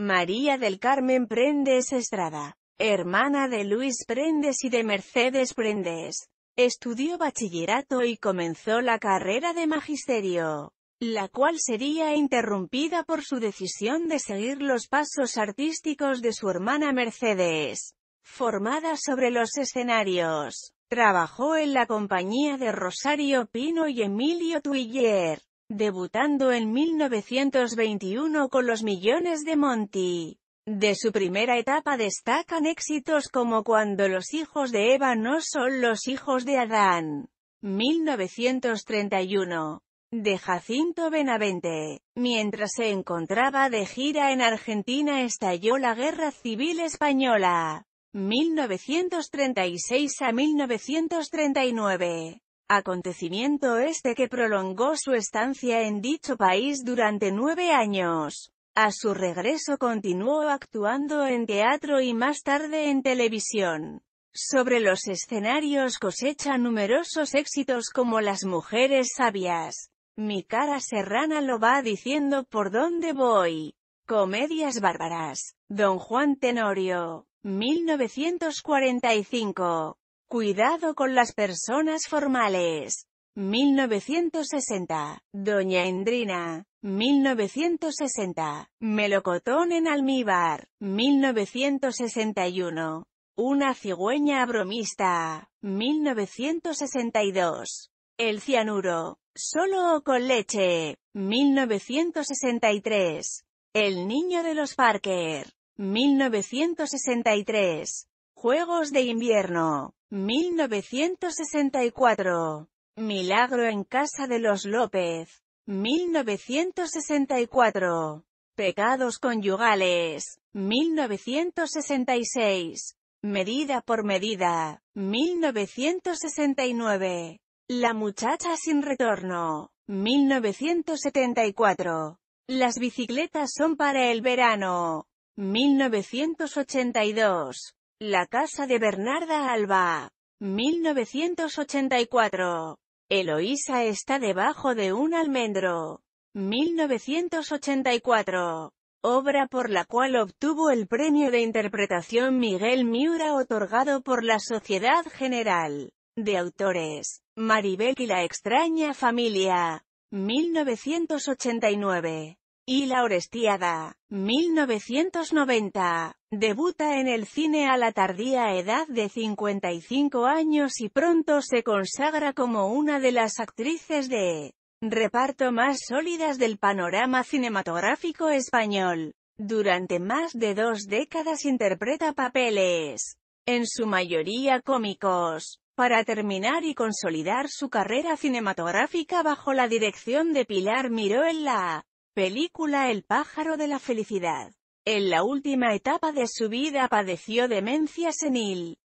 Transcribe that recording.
María del Carmen Prendes Estrada, hermana de Luis Prendes y de Mercedes Prendes. Estudió bachillerato y comenzó la carrera de magisterio, la cual sería interrumpida por su decisión de seguir los pasos artísticos de su hermana Mercedes. Formada sobre los escenarios, trabajó en la compañía de Rosario Pino y Emilio Tuiller, debutando en 1921 con Los Millones de Monty. De su primera etapa destacan éxitos como Cuando los hijos de Eva no son los hijos de Adán. 1931. De Jacinto Benavente. Mientras se encontraba de gira en Argentina estalló la Guerra Civil Española. 1936 a 1939. Acontecimiento este que prolongó su estancia en dicho país durante nueve años. A su regreso continuó actuando en teatro y más tarde en televisión. Sobre los escenarios cosecha numerosos éxitos como Las mujeres sabias. Mi cara serrana lo va diciendo por dónde voy. Comedias bárbaras. Don Juan Tenorio. 1945. Cuidado con las personas formales. 1960. Doña Endrina. 1960. Melocotón en almíbar. 1961. Una cigüeña bromista. 1962. El cianuro. Solo o con leche. 1963. El niño de los Parker. 1963. Juegos de invierno. 1964. Milagro en casa de los López. 1964. Pecados conyugales. 1966. Medida por medida. 1969. La muchacha sin retorno. 1974. Las bicicletas son para el verano. 1982. La casa de Bernarda Alba. 1984. Eloísa está debajo de un almendro. 1984. Obra por la cual obtuvo el premio de interpretación Miguel Miura otorgado por la Sociedad General de Autores. Maribel y la extraña familia. 1989. Y la Orestiada. 1990. Debuta en el cine a la tardía edad de 55 años y pronto se consagra como una de las actrices de reparto más sólidas del panorama cinematográfico español. Durante más de dos décadas interpreta papeles, en su mayoría cómicos, para terminar y consolidar su carrera cinematográfica bajo la dirección de Pilar Miró en la película El pájaro de la felicidad. En la última etapa de su vida padeció demencia senil.